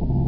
you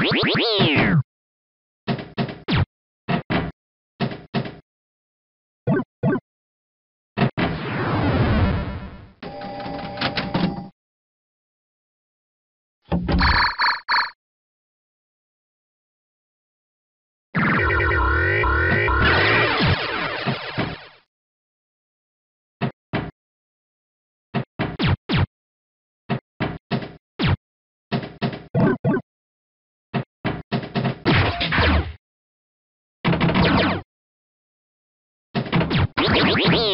Yeah. Meow.